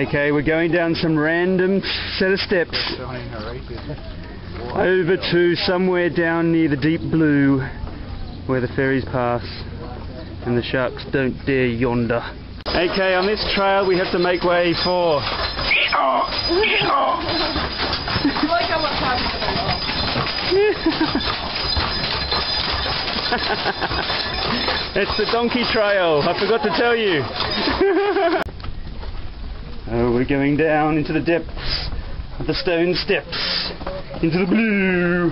Okay, we're going down some random set of steps over to somewhere down near the deep blue where the ferries pass and the sharks don't dare yonder. Okay, on this trail we have to make way for. it's the donkey trail, I forgot to tell you. oh, we're going down into the depths of the stone steps, into the blue.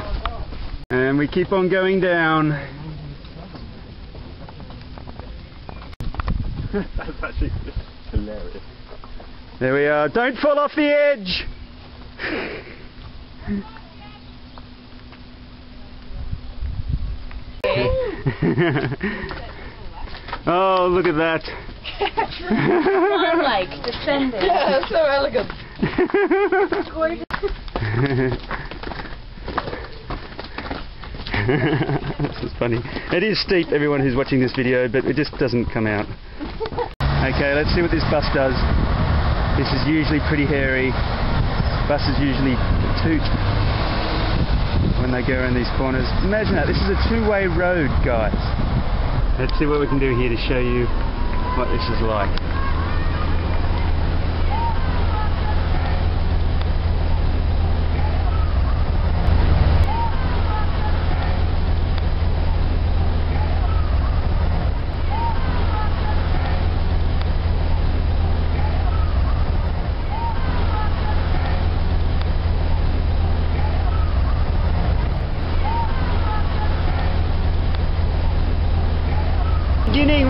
And we keep on going down. That's actually hilarious. There we are. Don't fall off the edge! oh, look at that. like descending. Yeah, so elegant. this is funny. It is steep, everyone who's watching this video, but it just doesn't come out. Okay, let's see what this bus does. This is usually pretty hairy. Buses usually toot when they go around these corners. Imagine that, this is a two-way road, guys. Let's see what we can do here to show you what this is like.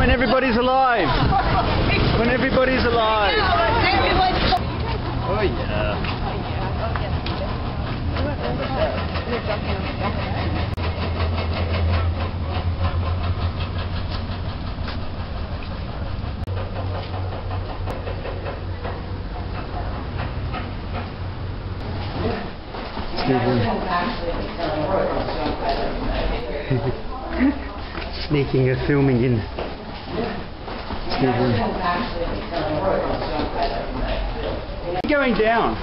When everybody's alive. When everybody's alive. Oh yeah. Sneaking a filming in. Going down.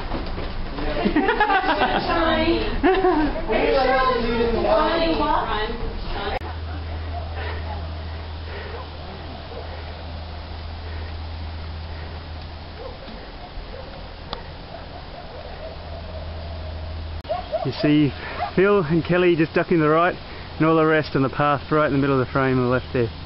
You see Phil and Katie just ducking the right and all the rest on the path right in the middle of the frame on the left there.